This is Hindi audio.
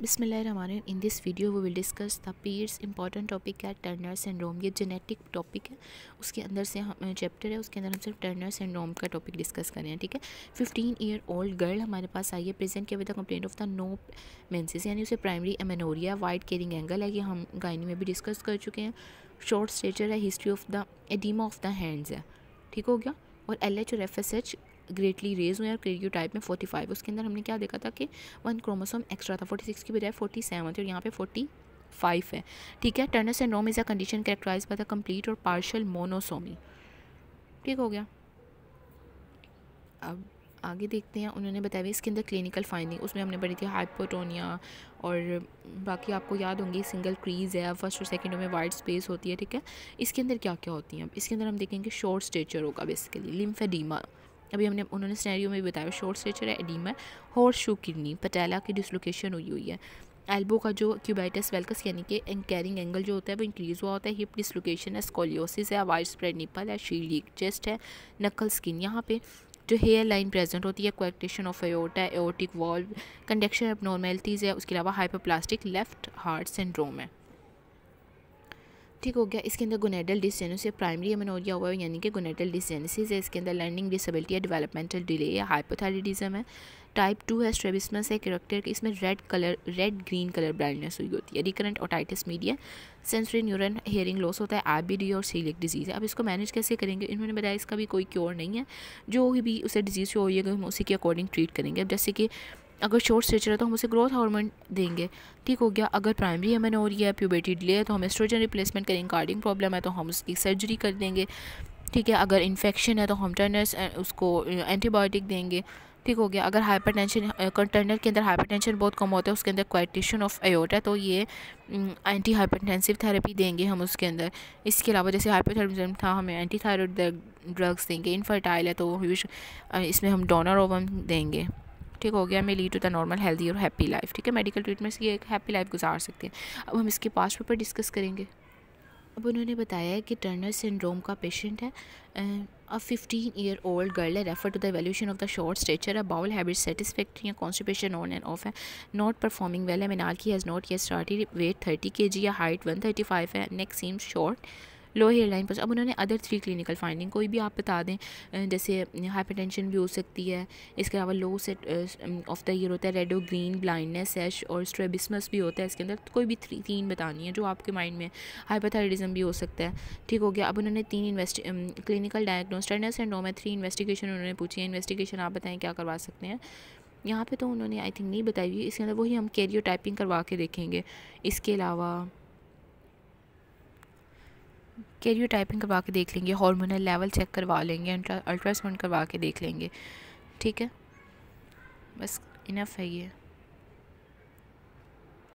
बिसमीम in this video we will discuss the pirs important topic है टर्नर सिंड्रोम ये जेनेटिक टॉपिक है। उसके अंदर से हम चैप्टर है, उसके अंदर हम सिर्फ़ टर्नर सिंड्रोम का टॉपिक डिस्कस करें ठीक है? फिफ्टीन ईयर ओल्ड गर्ल हमारे पास आई है प्रेजेंट किया with complaint of the no menses यानी उसे primary amenorrhoea wide carrying angle है। ये हम गाइनी में भी डिस्कस कर चुके हैं। शॉर्ट स्टेचर है history of the oedema of the hands है। ठीक हो गया? और एल एच और F S H greatly raise हुए और क्रेडियो टाइप में फोर्टी फाइव उसके अंदर हमने क्या देखा था कि वन क्रोमोसोम एक्स्ट्रा था। फोर्टी सिक्स की बजाय फोर्टी सेवन थी और यहाँ पे फोर्टी फाइव है। ठीक है? Turner syndrome is a condition characterise by the complete और पार्शल मोनोसोमी ठीक हो गया? अब आगे देखते हैं। उन्होंने बताया इसके अंदर क्लिनिकल फाइंडिंग उसमें हमने पढ़ी थी हाइपोटोनिया और बाकी आपको याद होंगी सिंगल क्रीज़ है। फ़र्स्ट और सेकंड में वाइट स्पेस होती है। ठीक है? इसके अंदर क्या क्या होती हैं? इसके अंदर हम देखेंगे शॉर्ट स्टेचर होगा बेसिकली लिम्फेडीमा अभी हमने, उन्होंने स्नैरियो में भी बताया शॉर्ट स्ट्रेचर है oedema horse shoe kidney patella की डिसलोकेशन हुई हुई है। एल्बो का जो क्यूबाइटस वेल्कस यानी कि कैरिंग एंगल जो होता है, वो इंक्रीज़ हुआ होता है हिप डिसलोकेशन है स्कोलियोसिस है वाइड स्प्रेड निपल है शील्ड चेस्ट है नकल स्किन यहाँ पे जो हेयर लाइन प्रेजेंट होती है coarctation of aorta aortic valve conduction normalities है, उसके अलावा हाइपोप्लास्टिक लेफ़्ट हार्ट सिंड्रोम है। ठीक हो गया। इसके अंदर गोनेडल डिसजेनेसिस प्राइमरी एमनोरिया हुआ है, यानी कि गोनेडल डिसजेनेसिस है। इसके अंदर लर्निंग डिसेबिलिटी है डेवलपमेंटल डिले है हाइपोथायरिडिज्म है। टाइप टू है स्ट्रेबिसमस है करेक्टर इसमें red colour red green colour blindness हुई होती है। Recurrent otitis media sensory neuron hearing loss होता है आईबीडी और सीलिक डिज़ीज़ है। अब इसको मैनेज कैसे करेंगे? इन्होंने बताया इसका भी कोई क्योर नहीं है। जो भी उसे डिज़ीज़ हो है हम उसी के अकॉर्डिंग ट्रीट करेंगे। अब जैसे कि अगर शॉर्ट स्ट्रेचर है तो हम उसे ग्रोथ हार्मोन देंगे। ठीक हो गया, अगर प्राइमरी एमन हो रही है प्यूबेटी डिले है तो हम एस्ट्रोजन रिप्लेसमेंट करेंगे कार्डिंग प्रॉब्लम है तो हम उसकी सर्जरी कर देंगे। ठीक है, अगर इन्फेक्शन है तो हम टर्नर्स उसको एंटीबायोटिक देंगे। ठीक हो गया, अगर हाइपर टेंशन टर्नर के अंदर हाइपर टेंशन बहुत कम होता है, उसके अंदर क्वाइटेशन ऑफ़ एयोट तो ये एंटी हाइपरटेंसिव थेरेपी देंगे हम उसके अंदर। इसके अलावा जैसे हाइपोथायरॉइडिज्म था, हमें एंटी थायरॉयड ड्रग्स देंगे इनफर्टाइल है तो इसमें हम डोनर ओवम देंगे। ठीक हो गया, मैं lead to the normal healthy और हैप्पी लाइफ ठीक है? मेडिकल ट्रीटमेंट से ये एक हैप्पी लाइफ गुजार सकते हैं। अब हम इसके पास पेपर डिस्कस करेंगे। अब उन्होंने बताया है कि टर्नर सिंड्रोम का पेशेंट है, a fifteen year old girl है refer to the evolution of the short stature a bowel habit satisfactory है कॉन्स्टिपेशन ऑन एंड ऑफ़ है। नॉट परफॉर्मिंग वेल है मिनाल की हैज़ नॉट ये started weight thirty K G या हाइट वन थर्टी फाइव है neck seems short low hair line पर अब उन्होंने अदर थ्री क्लिनिकल फाइंडिंग कोई भी आप बता दें जैसे हाइपरटेंशन भी हो सकती है, इसके अलावा low set of the ear होता है रेडो ग्रीन ब्लाइंडनेस एश और स्ट्रेबिसमस भी होता है इसके अंदर तो कोई भी थ्री तीन बतानी है जो आपके माइंड में हाइपोथायरिडिज्म भी हो सकता है। ठीक हो गया, अब उन्होंने तीन invest clinical diagnose Turners and में थ्री इन्वेस्टिगेशन उन्होंने पूछी है इन्वेस्टिगेशन आप बताएँ क्या करवा सकते हैं? यहाँ पे तो उन्होंने आई थिंक नहीं बताई हुई, इसके अंदर वही हम कैरियो टाइपिंग करवा के देखेंगे। इसके अलावा कैरियो टाइपिंग करवा के देख लेंगे हार्मोनल लेवल चेक करवा लेंगे अल्ट्रासाउंड करवा के देख लेंगे। ठीक है? बस इनफ है ये।